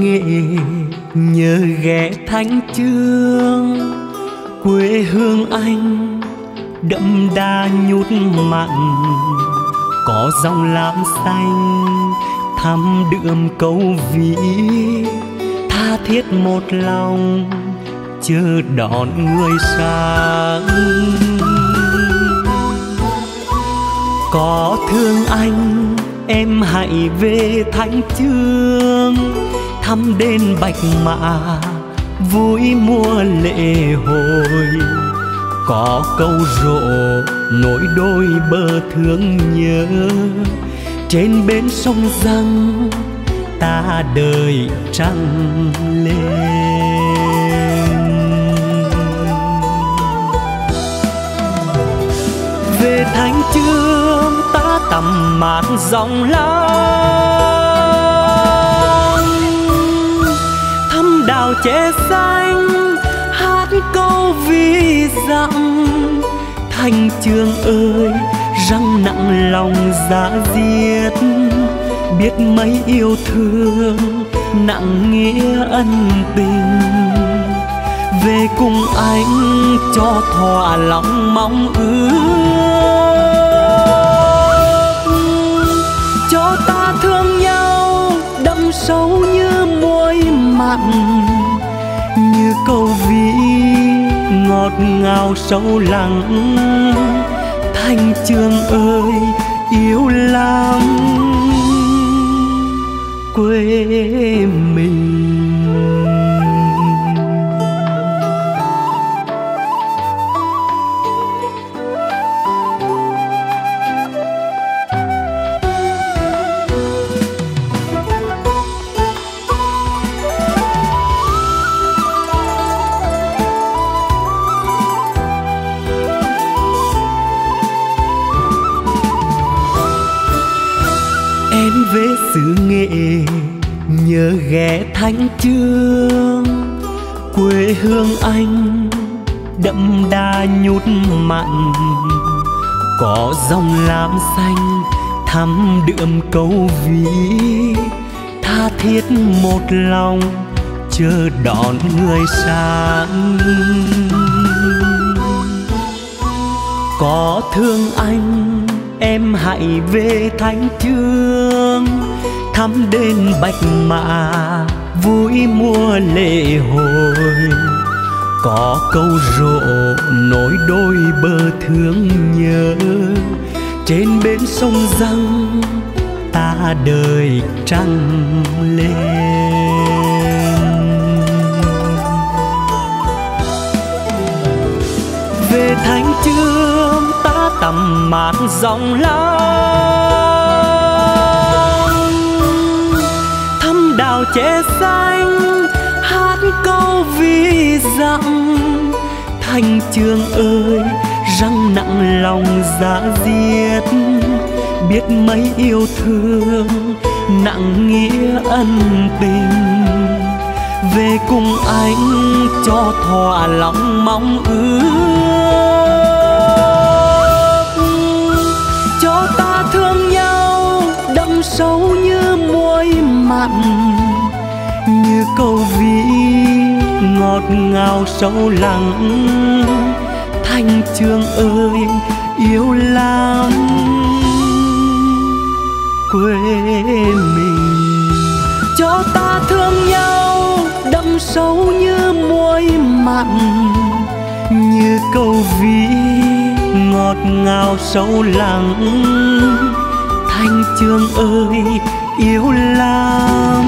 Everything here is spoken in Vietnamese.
nghệ nhớ ghé thánh chương quê hương anh, đậm đà nhút mặn, có dòng lam xanh thăm đượm câu ví tha thiết một lòng, chờ đón người sang có thương anh em hãy về thanh chương, thăm đền bạch mã, vui mùa lễ hội. Có câu rộ, nỗi đôi bờ thương nhớ. Trên bến sông răng ta đời trăng lên. Về thanh chương tầm mát dòng lam thăm đào trẻ xanh, hát câu vi dặm. Thanh chương ơi, răng nặng lòng dạ giá diệt biết mấy yêu thương, nặng nghĩa ân tình. Về cùng anh cho thỏa lòng mong ước. Mặn như câu ví ngọt ngào sâu lắng thanh trường ơi, yêu lắm, quê mình xứ nghệ nhớ ghé thánh chương quê hương anh, đậm đà nhút mặn. Có dòng lam xanh, thắm đượm câu ví. Tha thiết một lòng, chờ đón người sang có thương anh em hãy về thanh chương thăm đền bạch mã, vui mùa lễ hội. Có câu rộ nối đôi bờ thương nhớ, trên bến sông răng ta đời trăng lên. Về thánh chương tầm mát dòng lam thăm đào trẻ xanh, hát câu vi dặm. Thanh chương ơi, răng nặng lòng dạ giá diệt biết mấy yêu thương, nặng nghĩa ân tình. Về cùng anh cho thỏa lòng mong ước. Ngọt ngào sâu lắng thanh trương ơi, yêu lắm. Quê mình. Cho ta thương nhau, đậm sâu như muối mặn. Như câu ví, ngọt ngào sâu lắng thanh trương ơi, yêu lắm.